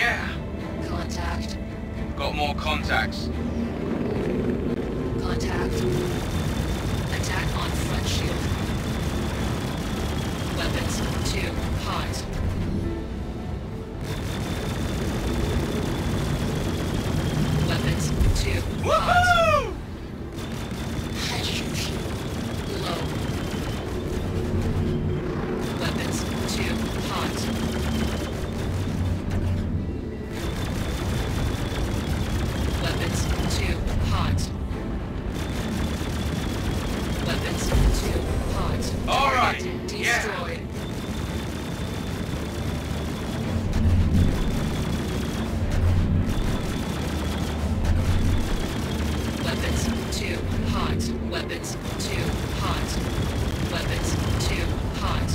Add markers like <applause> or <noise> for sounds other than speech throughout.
yeah. Contact. Got more contacts. Contact. Attack on front shield. Weapons 2 hot. Weapons 2 hot. Weapons 2 hot. Weapons 2 hot.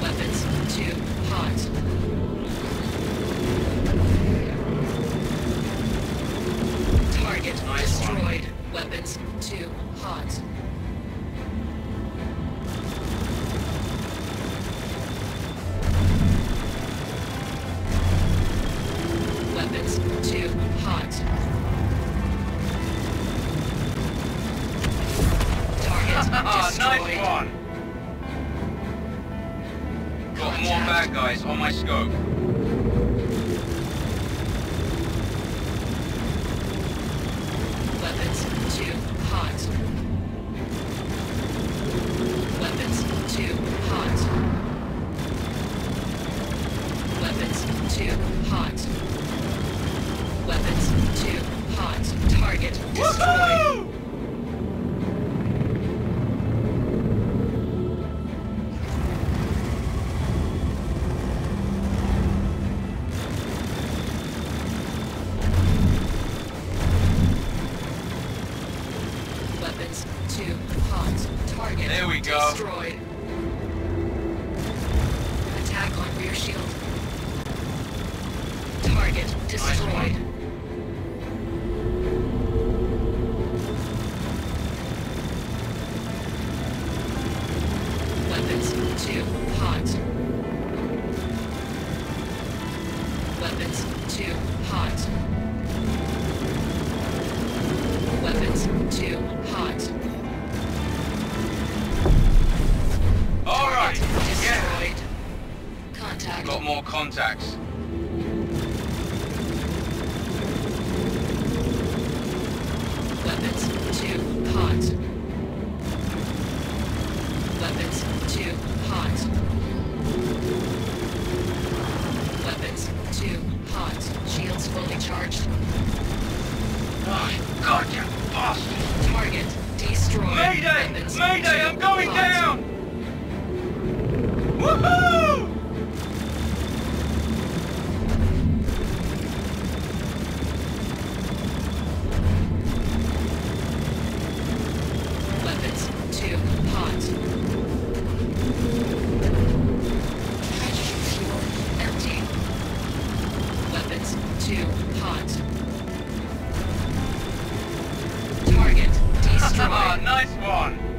Weapons 2. Target destroyed. Weapons 2 hot. <laughs> Ah, nice one. Got more bad guys on my scope. Weapons 2 hot. Weapons 2 hot. Weapons 2 hot. Weapons 2 hot. Target destroyed. Target There we go. destroyed. Attack on rear shield. Target destroyed. Weapons 2 hot. Weapons more contacts. Weapons 2 hot. Weapons 2 hot. Weapons 2 hot. Shields fully charged. Oh, God, you bastard! Target destroyed. Mayday! Weapons Mayday, I'm going hot. down! Woohoo! Nice one!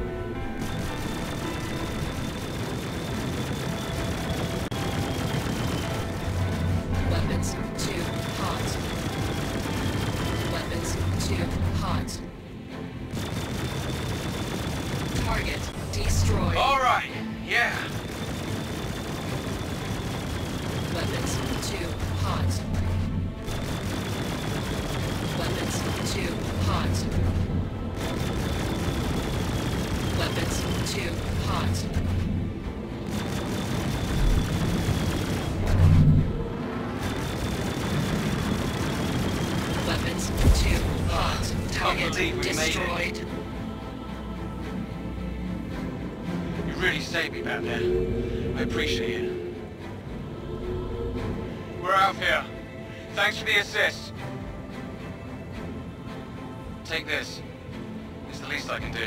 Target destroyed. You really saved me back there. I appreciate it. We're out of here. Thanks for the assist. Take this. It's the least I can do.